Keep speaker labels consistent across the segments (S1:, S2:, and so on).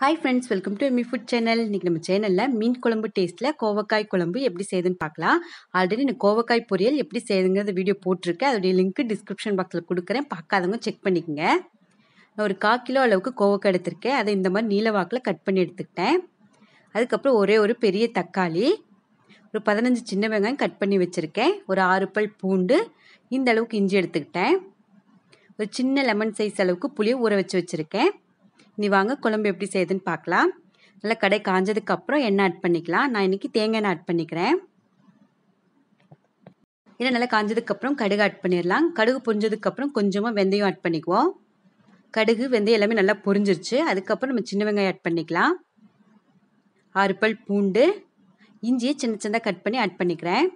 S1: Hi friends welcome to Emmy food channel இன்றைக்கி நம்ம சேனலில் மீன் குழம்பு டேஸ்ட்டில் கோவக்காய் குழம்பு எப்படி செய்யுதுன்னு பார்க்கலாம். ஆல்ரெடி நான் கோவக்காய் பொரியல் எப்படி செய்யுதுங்கிறத வீடியோ போட்டிருக்கேன். அதோடைய லிங்க் டிஸ்கிரிப்ஷன் பாக்ஸில் கொடுக்குறேன். பார்க்காதவங்க செக் பண்ணிக்கோங்க. நான் ஒரு கால் கிலோ அளவுக்கு கோவக்காய் எடுத்திருக்கேன். அதை இந்த மாதிரி நீல வாக்கில் கட் பண்ணி எடுத்துக்கிட்டேன். அதுக்கப்புறம் ஒரே ஒரு பெரிய தக்காளி ஒரு பதினஞ்சு சின்ன வெங்காயம் கட் பண்ணி வச்சுருக்கேன். ஒரு ஆறு பல் பூண்டு இந்த அளவுக்கு இஞ்சி எடுத்துக்கிட்டேன். ஒரு சின்ன லெமன் சைஸ் அளவுக்கு புளியை ஊற வச்சு வச்சுருக்கேன். நீ வாங்க குழம்பு எப்படி செய்யுதுன்னு பார்க்கலாம். நல்லா கடை காஞ்சதுக்கப்புறம் எண்ணெய் ஆட் பண்ணிக்கலாம். நான் இன்றைக்கி தேங்காய் எண்ணெய் ஆட் பண்ணிக்கிறேன். எண்ணெய் நல்லா காஞ்சதுக்கப்புறம் கடுகு ஆட் பண்ணிடலாம். கடுகு பொரிஞ்சதுக்கப்புறம் கொஞ்சமாக வெந்தயம் ஆட் பண்ணிக்குவோம். கடுகு வெந்தயம் எல்லாமே நல்லா பொரிஞ்சிருச்சு. அதுக்கப்புறம் நம்ம சின்ன வெங்காயம் ஆட் பண்ணிக்கலாம். ஆறு பல் பூண்டு இஞ்சியை சின்ன சின்னதாக கட் பண்ணி ஆட் பண்ணிக்கிறேன்.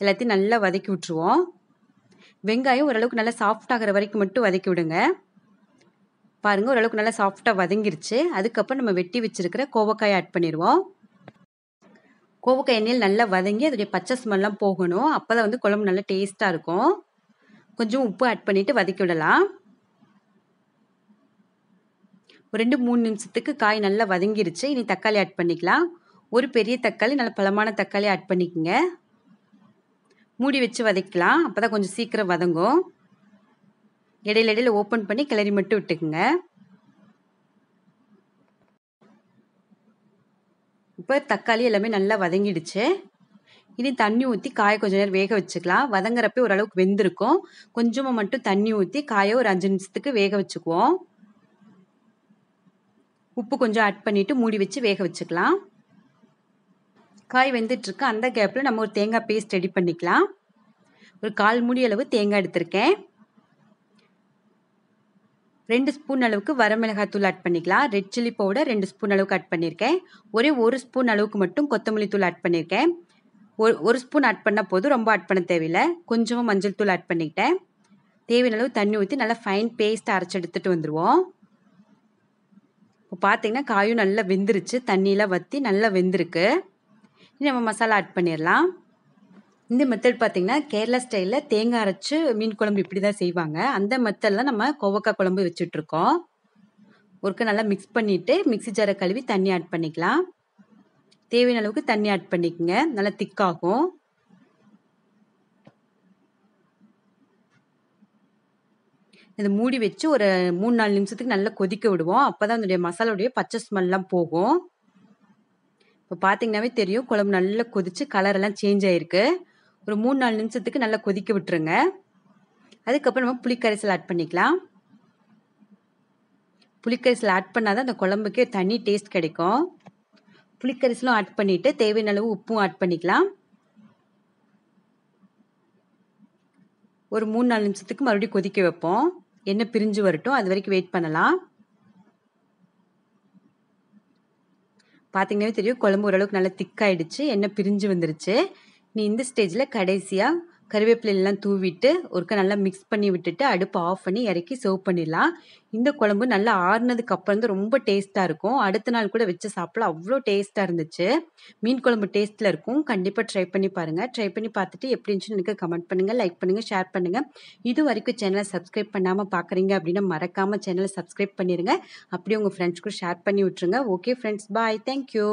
S1: எல்லாத்தையும் நல்லா வதக்கி விட்ருவோம் வெங்காயம் ஓரளவுக்கு நல்லா சாஃப்ட் ஆகிற வரைக்கும் மட்டும் வதக்கி விடுங்க. பாருங்கள் ஓரளவுக்கு நல்லா சாஃப்டாக வதங்கிருச்சு. அதுக்கப்புறம் நம்ம வெட்டி வச்சுருக்கிற கோவக்காய் ஆட் பண்ணிடுவோம் கோவக்காய் எண்ணெயில் நல்லா வதங்கி அதோடைய பச்சை ஸ்மெல்லாம் போகணும். அப்போ தான் வந்து குழம்பு நல்லா டேஸ்ட்டாக இருக்கும். கொஞ்சம் உப்பு ஆட் பண்ணிவிட்டு வதக்கி விடலாம். ஒரு ரெண்டு மூணு நிமிஷத்துக்கு காய் நல்லா வதங்கிருச்சு. இனி தக்காளி ஆட் பண்ணிக்கலாம். ஒரு பெரிய தக்காளி நல்ல பழமான தக்காளி ஆட் பண்ணிக்கோங்க. மூடி வச்சு வதக்கலாம். அப்போ தான் கொஞ்சம் சீக்கிரம் வதங்கும். இடையில இடையில ஓப்பன் பண்ணி கிளறி மட்டும் விட்டுக்குங்க. இப்போ தக்காளி எல்லாமே நல்லா வதங்கிடுச்சு. இனி தண்ணி ஊற்றி காயை கொஞ்சம் நேரம் வேக வச்சுக்கலாம். வதங்குறப்ப ஓரளவுக்கு வெந்திருக்கும். கொஞ்சமாக மட்டும் தண்ணி ஊற்றி காயை ஒரு அஞ்சு நிமிஷத்துக்கு வேக வச்சுக்குவோம். உப்பு கொஞ்சம் ஆட் பண்ணிவிட்டு மூடி வச்சு வேக வச்சுக்கலாம். காய் வெந்துட்டுருக்கு. அந்த கேப்பில் நம்ம ஒரு தேங்காய் பேஸ்ட் ரெடி பண்ணிக்கலாம். ஒரு கால் மூடி அளவு தேங்காய் எடுத்திருக்கேன். ரெண்டு ஸ்பூன் அளவுக்கு வரமிளகாய் தூள் ஆட் பண்ணிக்கலாம். ரெட் சில்லி பவுடர் ரெண்டு ஸ்பூன் அளவுக்கு ஆட் பண்ணியிருக்கேன் ஒரே ஒரு ஸ்பூன் அளவுக்கு மட்டும் கொத்தமல்லி தூள் ஆட் பண்ணியிருக்கேன் ஒரு ஒரு ஸ்பூன் ஆட் பண்ணால் போதும் ரொம்ப ஆட் பண்ண தேவையில்லை. கொஞ்சமாக மஞ்சள் தூள் ஆட் பண்ணிக்கிட்டேன். தேவையான அளவு தண்ணி ஊற்றி நல்லா ஃபைன் பேஸ்ட் அரைச்சி எடுத்துகிட்டு வந்துடுவோம் இப்போ பார்த்தீங்கன்னா காயும் நல்லா வெந்துருச்சு. தண்ணியெலாம் வற்றி நல்லா வெந்திருக்கு. இனி நம்ம மசாலா ஆட் பண்ணிடலாம். இந்த மெத்தட் பார்த்திங்கன்னா கேரளா ஸ்டைலில் தேங்காய் அரைச்சி மீன் குழம்பு இப்படி தான் செய்வாங்க. அந்த மெத்தடில் நம்ம கோவக்காய் குழம்பு வச்சுட்ருக்கோம் ஒருக்க நல்லா மிக்ஸ் பண்ணிவிட்டு மிக்ஸி ஜாரை கழுவி தண்ணி ஆட் பண்ணிக்கலாம். தேவையான அளவுக்கு தண்ணி ஆட் பண்ணிக்கோங்க. நல்லா திக்காகும் இதை மூடி வச்சு ஒரு மூணு நாலு நிமிஷத்துக்கு நல்லா கொதிக்க விடுவோம். அப்போ தான் அதனுடைய மசாலாவுடைய பச்சை ஸ்மெல்லாம் போகும். இப்போ பார்த்தீங்கன்னாவே தெரியும் குழம்பு நல்லா கொதித்து கலரெல்லாம் சேஞ்ச் ஆகிருக்கு ஒரு மூணு நாலு நிமிஷத்துக்கு நல்லா கொதிக்க விட்டுருங்க. அதுக்கப்புறம் நம்ம புளிக்கரைசல் ஆட் பண்ணிக்கலாம். புளிக்கரைசல் ஆட் பண்ணால் தான் அந்த குழம்புக்கே தனி டேஸ்ட் கிடைக்கும். புளிக்கரைசலும் ஆட் பண்ணிவிட்டு தேவையான அளவு உப்பும் ஆட் பண்ணிக்கலாம். ஒரு மூணு நாலு நிமிஷத்துக்கு மறுபடியும் கொதிக்க வைப்போம். எண்ணெய் பிரிஞ்சு வரட்டும். அது வரைக்கும் வெயிட் பண்ணலாம். பார்த்தீங்கன்னாவே தெரியும் குழம்பு ஓரளவுக்கு நல்லா திக்காயிடுச்சு எண்ணெய் பிரிஞ்சு வந்துருச்சு. நீ இந்த ஸ்டேஜில் கடைசியாக கருவேப்பிலையெல்லாம் தூவிட்டு ஒருக்க நல்லா மிக்ஸ் பண்ணி விட்டுட்டு அடுப்பு ஆஃப் பண்ணி இறக்கி சர்வ் பண்ணிடலாம். இந்த குழம்பு நல்லா ஆறுனதுக்கு அப்புறம் தான் ரொம்ப டேஸ்ட்டாக இருக்கும். அடுத்த நாள் கூட வச்சு சாப்பிடலாம். அவ்வளோ டேஸ்ட்டாக இருந்துச்சு. மீன் குழம்பு டேஸ்ட்டில் இருக்கும். கண்டிப்பாக ட்ரை பண்ணி பாருங்கள் ட்ரை பண்ணி பார்த்துட்டு எப்படி இருந்துச்சுன்னு எனக்கு கமெண்ட் பண்ணுங்கள் லைக் பண்ணுங்கள் ஷேர் பண்ணுங்கள் இது வரைக்கும் சேனலை சப்ஸ்கிரைப் பண்ணாமல் பார்க்குறீங்க அப்படின்னா மறக்காமல் சேனலை சப்ஸ்கிரைப் பண்ணிடுங்க அப்படியே உங்கள் ஃப்ரெண்ட்ஸ் கூட ஷேர் பண்ணி விட்ருங்க ஓகே ஃப்ரெண்ட்ஸ் பாய் தேங்க்யூ